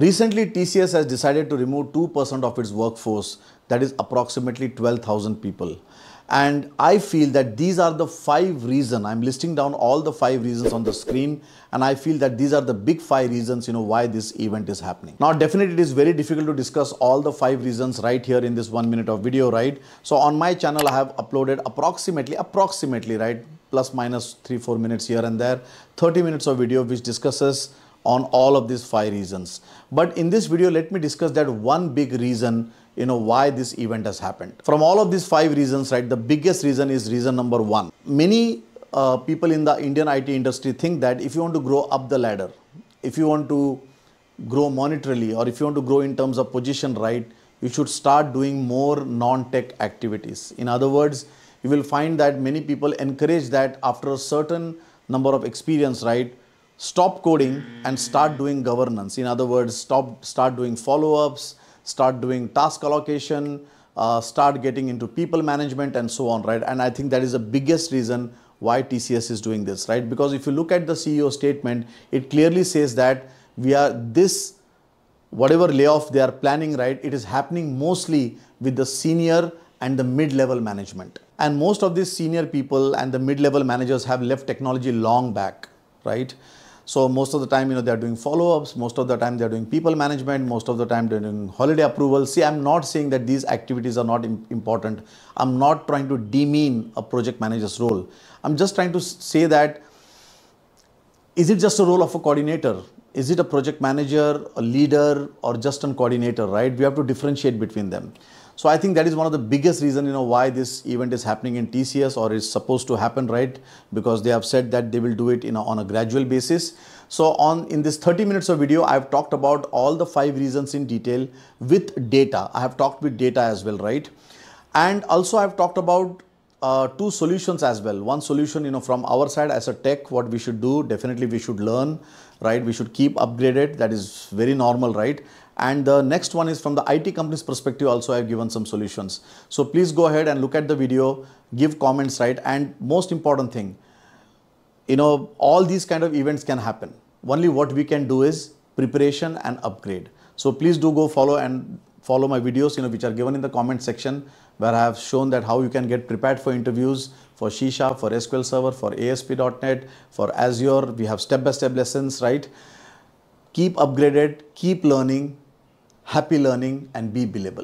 Recently, TCS has decided to remove 2% of its workforce, that is approximately 12,000 people. And I feel that these are the five reasons. I'm listing down all the five reasons on the screen, and I feel that these are the big five reasons, you know, why this event is happening. Now, definitely, it is very difficult to discuss all the five reasons right here in this one minute of video, right? So, on my channel, I have uploaded approximately, approximately, right, plus minus three, four minutes here and there, 30 minutes of video which discusses on all of these five reasons. But in this video, let me discuss that one big reason you know why this event has happened. From all of these five reasons right the biggest reason is reason number one. Many uh, people in the indian IT industry think that if you want to grow up the ladder if you want to grow monetarily or if you want to grow in terms of position right you should start doing more non-tech activities. In other words you will find that many people encourage that after a certain number of experience right stop coding and start doing governance in other words stop start doing follow-ups start doing task allocation, uh, start getting into people management and so on, right? And I think that is the biggest reason why TCS is doing this, right? Because if you look at the CEO statement, it clearly says that we are this, whatever layoff they are planning, right? It is happening mostly with the senior and the mid-level management. And most of these senior people and the mid-level managers have left technology long back, right? So most of the time, you know, they're doing follow-ups. Most of the time, they're doing people management. Most of the time, they're doing holiday approval. See, I'm not saying that these activities are not important. I'm not trying to demean a project manager's role. I'm just trying to say that is it just a role of a coordinator? Is it a project manager, a leader, or just a coordinator, right? We have to differentiate between them. So I think that is one of the biggest reason, you know, why this event is happening in TCS or is supposed to happen, right? Because they have said that they will do it in a, on a gradual basis. So on in this 30 minutes of video, I have talked about all the five reasons in detail with data. I have talked with data as well, right? And also I've talked about uh, two solutions as well. One solution, you know, from our side as a tech, what we should do, definitely we should learn, right? We should keep upgraded. That is very normal, right? And the next one is from the IT company's perspective also I've given some solutions. So please go ahead and look at the video, give comments, right? And most important thing, you know, all these kind of events can happen. Only what we can do is preparation and upgrade. So please do go follow and follow my videos, you know, which are given in the comment section where I have shown that how you can get prepared for interviews for Sharp, for SQL Server, for ASP.NET, for Azure. We have step-by-step -step lessons, right? Keep upgraded, keep learning, happy learning and be billable.